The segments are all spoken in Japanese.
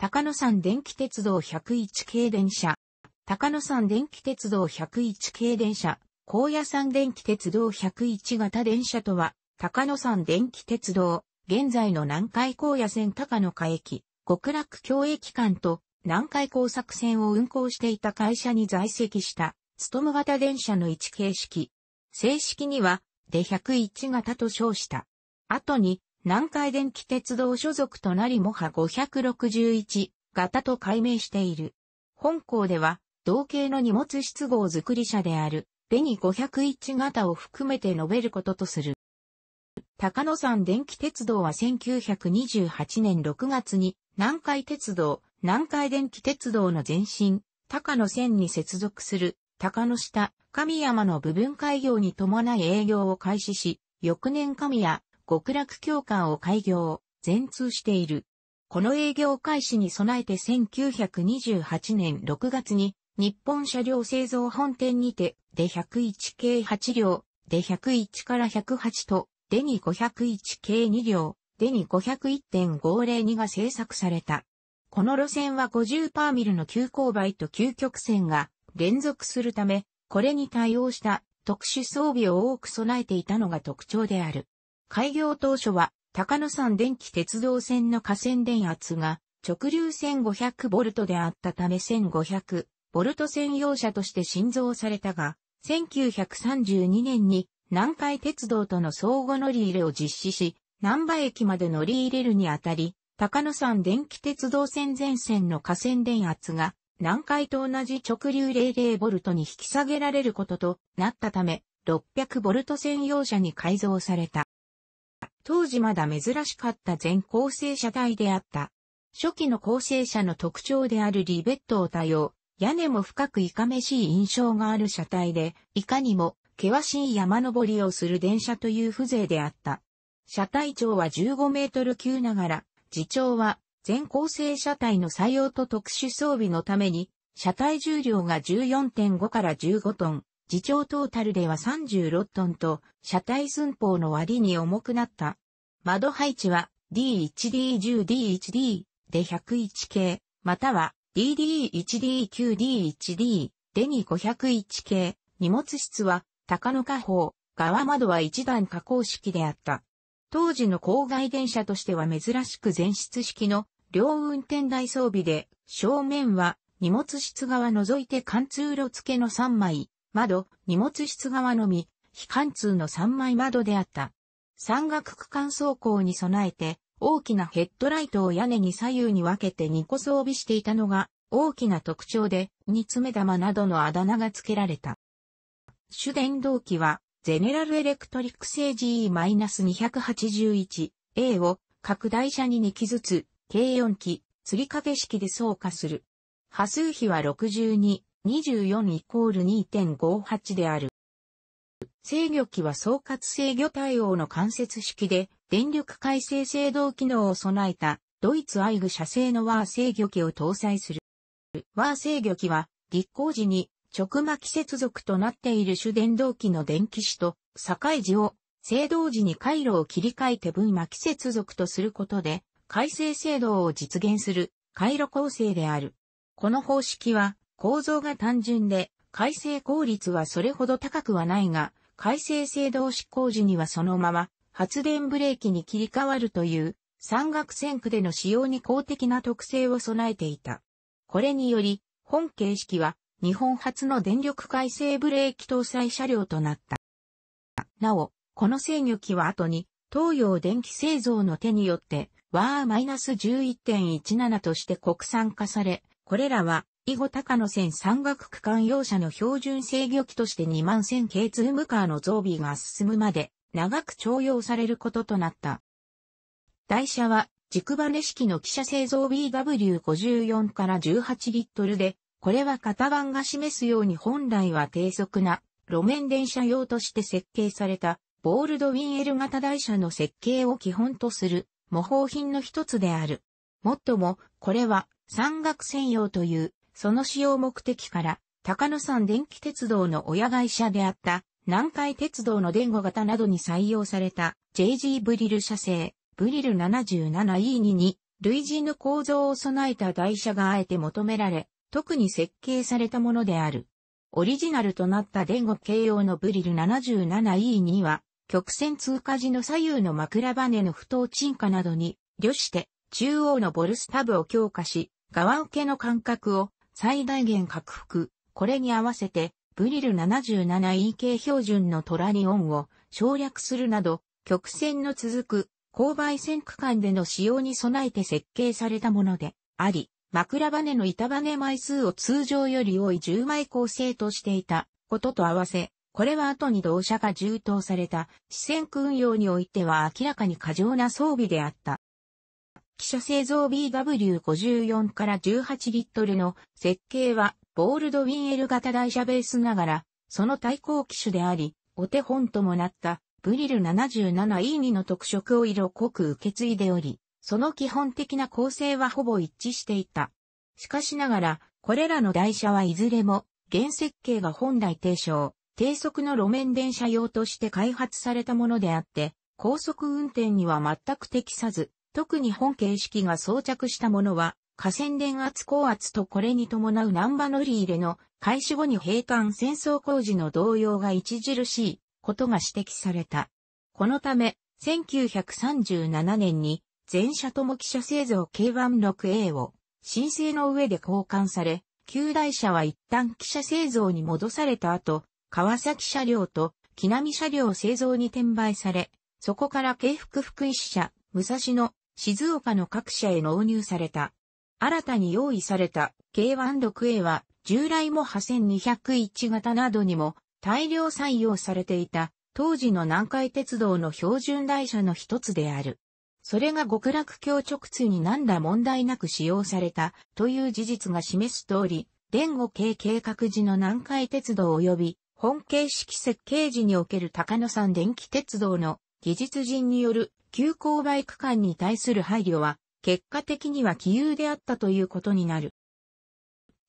高野山電気鉄道101系電車。高野山電気鉄道101系電車。高野山電気鉄道101型電車とは、高野山電気鉄道、現在の南海高野線高野下駅、極楽京駅間と南海工作線を運行していた会社に在籍した、ストム型電車の一形式。正式には、で101型と称した。後に、南海電気鉄道所属となりもは561型と改名している。本校では、同型の荷物室号作り車である、ベニ501型を含めて述べることとする。高野山電気鉄道は1928年6月に南海鉄道、南海電気鉄道の前身、高野線に接続する高野下、神山の部分開業に伴い営業を開始し、翌年神谷、極楽教官を開業、全通している。この営業開始に備えて1928年6月に日本車両製造本店にて、で101系8両、で101から108と、でに501系2両、でに501.502が製作された。この路線は50パーミルの急勾配と急曲線が連続するため、これに対応した特殊装備を多く備えていたのが特徴である。開業当初は、高野山電気鉄道線の河川電圧が直流 1500V であったため 1500V 専用車として新造されたが、1932年に南海鉄道との相互乗り入れを実施し、南波駅まで乗り入れるにあたり、高野山電気鉄道線全線の河川電圧が南海と同じ直流 00V に引き下げられることとなったため、600V 専用車に改造された。当時まだ珍しかった全構成車体であった。初期の構成車の特徴であるリベットを多用、屋根も深くいかめしい印象がある車体で、いかにも険しい山登りをする電車という風情であった。車体長は15メートル級ながら、自長は全構成車体の採用と特殊装備のために、車体重量が14.5から15トン、自重トータルでは36トンと、車体寸法の割に重くなった。窓配置は D1D10D1D で101系、または DD1D9D1D で2 501系、荷物室は高野下方、側窓は一段加工式であった。当時の郊外電車としては珍しく前室式の両運転台装備で、正面は荷物室側除いて貫通路付けの3枚、窓、荷物室側のみ、非貫通の3枚窓であった。山岳区間走行に備えて、大きなヘッドライトを屋根に左右に分けて2個装備していたのが大きな特徴で、煮詰め玉などのあだ名が付けられた。主電動機は、ゼネラルエレクトリック製 GE-281A を各台車に2機ずつ、計4機、釣り掛け式で走化する。波数比は62、24イコール2.58である。制御機は総括制御対応の間接式で、電力改正制動機能を備えた、ドイツアイグ社製のワー制御機を搭載する。ワー制御機は、立候時に直巻接続となっている主電動機の電気子と境時を制動時に回路を切り替えて分巻接続とすることで改正制動を実現する回路構成である。この方式は構造が単純で、改正効率はそれほど高くはないが、改正制動執行時にはそのまま発電ブレーキに切り替わるという山岳線区での使用に公的な特性を備えていた。これにより、本形式は日本初の電力改正ブレーキ搭載車両となった。なお、この制御機は後に東洋電気製造の手によってワー -11.17 として国産化され、これらは以後高野線山岳区間用車の標準制御機として2万1000系ツムカーの増備が進むまで長く徴用されることとなった。台車は軸バネ式の汽車製造 BW54 から18リットルで、これは型番が示すように本来は低速な路面電車用として設計されたボールドウィン L 型台車の設計を基本とする模倣品の一つである。もっとも、これは山岳専用というその使用目的から、高野山電気鉄道の親会社であった南海鉄道の電語型などに採用された JG ブリル社製ブリル 77E2 に類似の構造を備えた台車があえて求められ、特に設計されたものである。オリジナルとなった電語形用のブリル 77E には、曲線通過時の左右の枕バネの不当沈下などに、慮して、中央のボルスタブを強化し、側受けの間隔を最大限拡幅。これに合わせて、ブリル 77E 系標準のトラリオンを省略するなど、曲線の続く勾配線区間での使用に備えて設計されたものであり、枕バネの板バネ枚数を通常より多い10枚構成としていたことと合わせ、これは後に同社が充当された四線区運用においては明らかに過剰な装備であった。汽車製造 BW54 から18リットルの設計はボールドウィン L 型台車ベースながら、その対抗機種であり、お手本ともなったブリル 77E2 の特色を色濃く受け継いでおり、その基本的な構成はほぼ一致していた。しかしながら、これらの台車はいずれも、原設計が本来低床、低速の路面電車用として開発されたものであって、高速運転には全く適さず、特に本形式が装着したものは、河川電圧高圧とこれに伴う難波乗り入れの開始後に閉館戦争工事の動揺が著しいことが指摘された。このため、1937年に全車とも汽車製造 K16A を申請の上で交換され、旧台車は一旦汽車製造に戻された後、川崎車両と木並車両製造に転売され、そこから京福福井支社、武蔵野、静岡の各社へ納入された。新たに用意された K16A は従来も8201型などにも大量採用されていた当時の南海鉄道の標準台車の一つである。それが極楽橋直通に何ら問題なく使用されたという事実が示す通り、伝後系計画時の南海鉄道及び本形式設計時における高野山電気鉄道の技術人による急勾配区間に対する配慮は、結果的には気有であったということになる。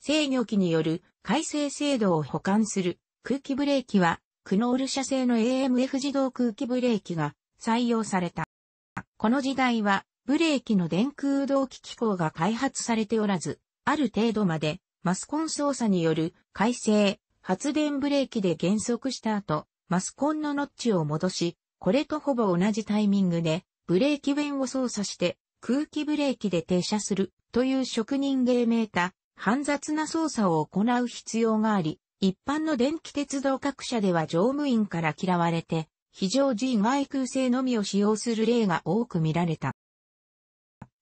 制御機による改正制度を補完する空気ブレーキは、クノール社製の AMF 自動空気ブレーキが採用された。この時代は、ブレーキの電空動機機構が開発されておらず、ある程度までマスコン操作による改正、発電ブレーキで減速した後、マスコンのノッチを戻し、これとほぼ同じタイミングで、ブレーキ弁を操作して空気ブレーキで停車するという職人芸めいた煩雑な操作を行う必要があり、一般の電気鉄道各社では乗務員から嫌われて、非常時外空性のみを使用する例が多く見られた。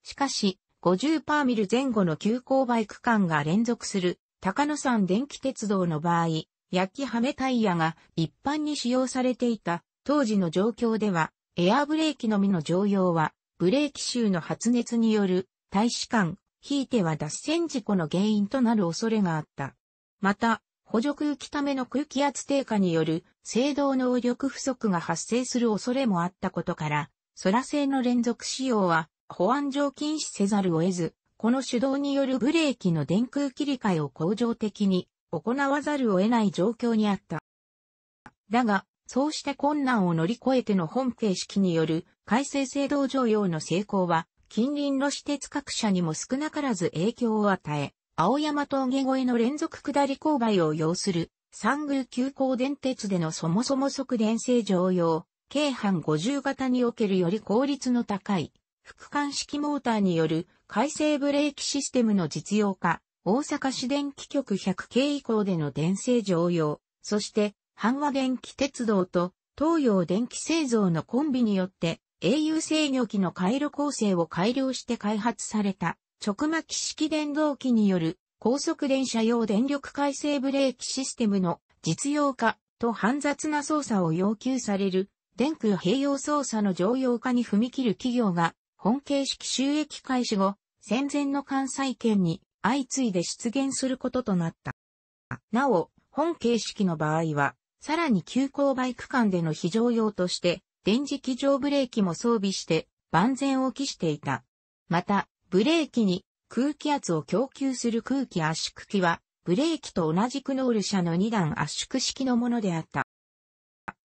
しかし、50%ミル前後の急勾配区間が連続する高野山電気鉄道の場合、焼きはめタイヤが一般に使用されていた当時の状況では、エアブレーキのみの常用は、ブレーキ臭の発熱による、大使館、ひいては脱線事故の原因となる恐れがあった。また、補助空気ための空気圧低下による制動能力不足が発生する恐れもあったことから、空製の連続使用は保安上禁止せざるを得ず、この手動によるブレーキの電空切り替えを恒常的に行わざるを得ない状況にあった。だが、そうした困難を乗り越えての本形式による改正制動乗用の成功は、近隣の私鉄各社にも少なからず影響を与え、青山峠越えの連続下り勾配を要する三宮急行電鉄でのそもそも速電性乗用、京阪50型におけるより効率の高い、副管式モーターによる改正ブレーキシステムの実用化、大阪市電気局100系以降での電性乗用、そして、阪和電気鉄道と東洋電気製造のコンビによって、au 制御機の回路構成を改良して開発された直巻式電動機による高速電車用電力改正ブレーキシステムの実用化と煩雑な操作を要求される電空併用操作の常用化に踏み切る企業が本形式収益開始後、戦前の関西圏に相次いで出現することとなった。なお、本形式の場合は、さらに急勾配区間での非常用として、電磁気上ブレーキも装備して万全を期していた。また、ブレーキに空気圧を供給する空気圧縮機は、ブレーキと同じクノール社の2段圧縮式のものであった。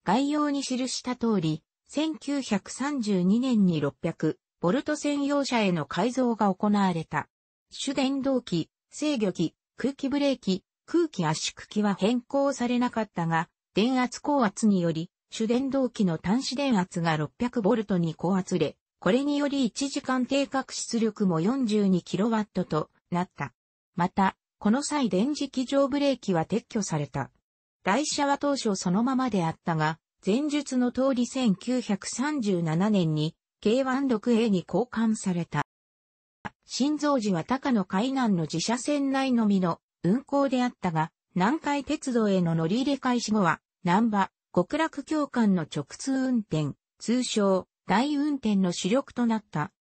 概要に記した通り、1932年に600、ボルト専用車への改造が行われた。主電動機、制御機、空気ブレーキ、空気圧縮機は変更されなかったが、電圧高圧により、主電動機の端子電圧が 600V に高圧れ、これにより1時間定格出力も 42kW となった。また、この際電磁気上ブレーキは撤去された。台車は当初そのままであったが、前述の通り1937年に K16A に交換された。新造時は高野海南の自社線内のみの運行であったが、南海鉄道への乗り入れ開始後は、南波、極楽橋間の直通運転、通称、大運転の主力となった。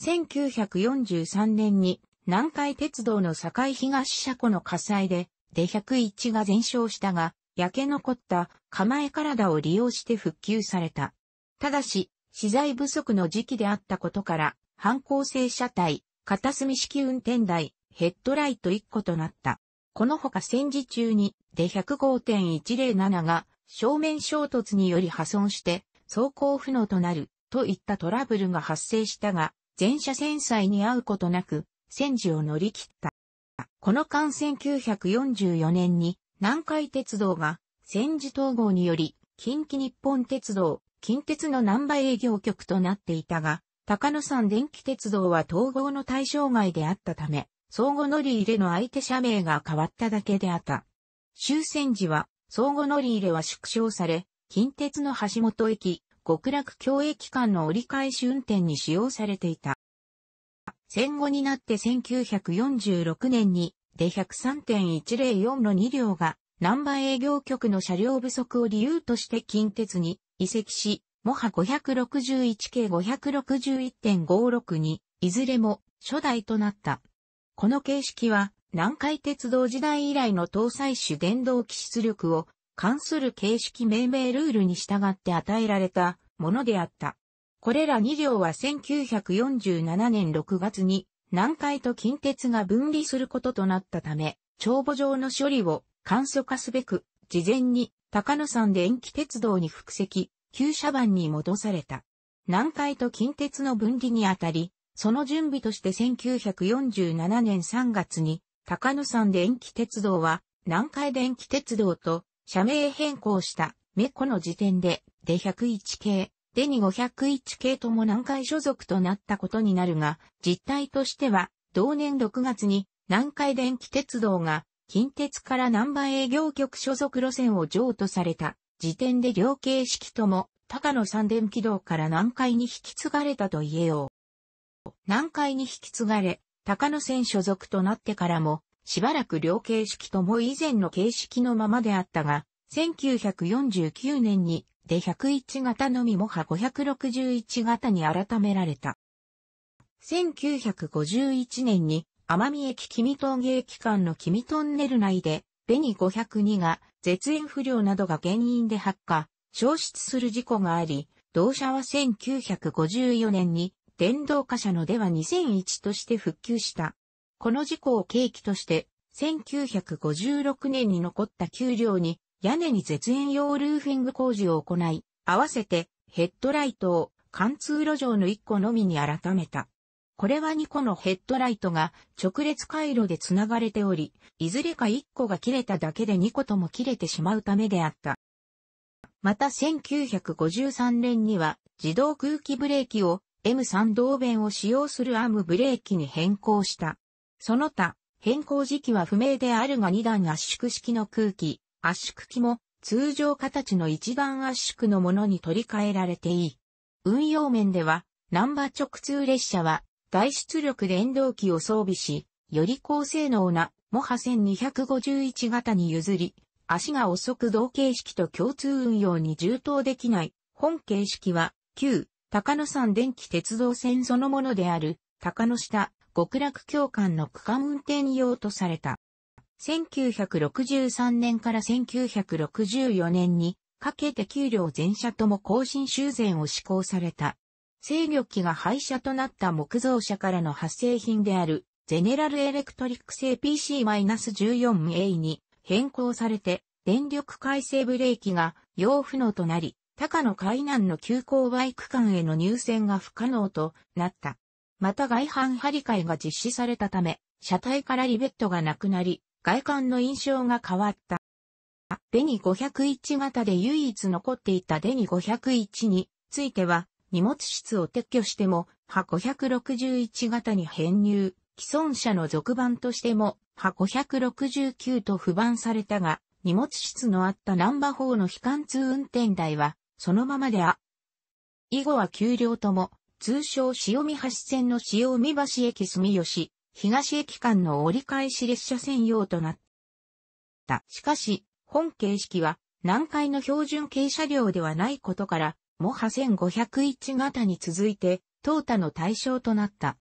1943年に南海鉄道の境東車庫の火災で、出101が全焼したが、焼け残った構え体を利用して復旧された。ただし、資材不足の時期であったことから、反光性車体、片隅式運転台、ヘッドライト1個となった。このほか戦時中に、で105.107が正面衝突により破損して走行不能となるといったトラブルが発生したが、全車戦災に遭うことなく、戦時を乗り切った。この間1944年に南海鉄道が戦時統合により近畿日本鉄道、近鉄の南波営業局となっていたが、高野山電気鉄道は統合の対象外であったため、相互乗り入れの相手社名が変わっただけであった。終戦時は、相互乗り入れは縮小され、近鉄の橋本駅、極楽京駅間の折り返し運転に使用されていた。戦後になって1946年に、で103.104の2両が、南波営業局の車両不足を理由として近鉄に移籍し、モハ561系561.56に、いずれも初代となった。この形式は、南海鉄道時代以来の搭載種電動機出力を関する形式命名ルールに従って与えられたものであった。これら2両は1947年6月に南海と近鉄が分離することとなったため、帳簿上の処理を簡素化すべく、事前に高野山電気鉄道に複席、旧車番に戻された。南海と近鉄の分離にあたり、その準備として1947年3月に、高野山電気鉄道は、南海電気鉄道と社名変更したメコの時点で、で101系、デニ501系とも南海所属となったことになるが、実態としては、同年6月に南海電気鉄道が近鉄から南波営業局所属路線を譲渡された時点で両形式とも高野山電気道から南海に引き継がれたと言えよう。南海に引き継がれ、高野線所属となってからも、しばらく両形式とも以前の形式のままであったが、1949年にで101型のみもは561型に改められた。1951年に奄美駅君峠駅間の君トンネル内で、ベニ502が絶縁不良などが原因で発火、消失する事故があり、同社は1954年に電動化車のでは2001として復旧した。この事故を契機として、1956年に残った給料に屋根に絶縁用ルーフィング工事を行い、合わせてヘッドライトを貫通路上の1個のみに改めた。これは2個のヘッドライトが直列回路で繋がれており、いずれか1個が切れただけで2個とも切れてしまうためであった。また1953年には自動空気ブレーキを M3 導弁を使用するアームブレーキに変更した。その他、変更時期は不明であるが2段圧縮式の空気、圧縮機も通常形の1段圧縮のものに取り替えられていい。運用面では、ナンバー直通列車は大出力電動機を装備し、より高性能なモハ1251型に譲り、足が遅く同形式と共通運用に充当できない本形式は旧高野山電気鉄道線そのものである高野下極楽橋間の区間運転用とされた。1963年から1964年にかけて給料全車とも更新修繕を施行された。制御機が廃車となった木造車からの発生品であるゼネラルエレクトリック製 PC-14A に変更されて電力改正ブレーキが用不能となり高野海南の急勾配区間への入線が不可能となった。また外反張り替えが実施されたため、車体からリベットがなくなり、外観の印象が変わった。デニ501型で唯一残っていたデニ501については、荷物室を撤去しても、ハ561型に編入、既存車の続版としても、ハ569と不番されたが、荷物室のあったナンバー4の非貫通運転台は、そのままであ。以後は給料とも、通称塩見橋線の塩見橋駅住吉、東駅間の折り返し列車専用となった。しかし、本形式は南海の標準軽車両ではないことから、モハ1501型に続いて、トータの対象となった。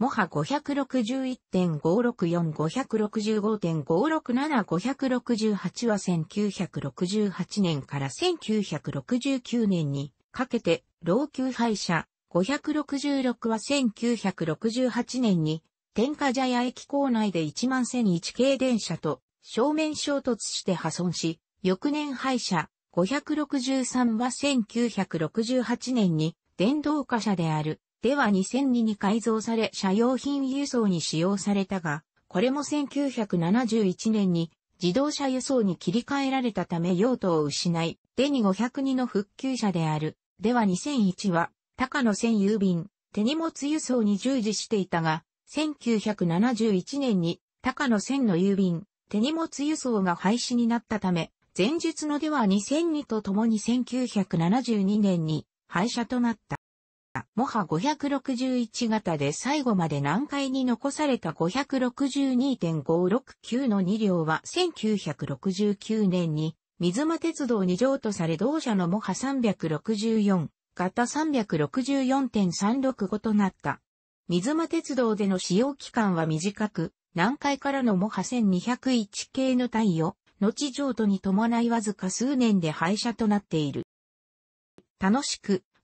モハ561.564、565.567、568は1968年から1969年にかけて老朽廃車、566は1968年に天下茶屋駅構内で1万1001系電車と正面衝突して破損し、翌年廃車。563は1968年に電動化車である。では2002に改造され車用品輸送に使用されたが、これも1971年に自動車輸送に切り替えられたため用途を失い、デニ502の復旧車である。では2001は、高野線郵便、手荷物輸送に従事していたが、1971年に高野線の郵便、手荷物輸送が廃止になったため、前述のでは2002とともに1972年に廃車となった。モハ561型で最後まで南海に残された562.569の2両は1969年に水間鉄道に譲渡され同社のモハ364型364.365となった。水間鉄道での使用期間は短く、南海からのモハ1201系の対応、後譲渡に伴いわずか数年で廃車となっている。楽しく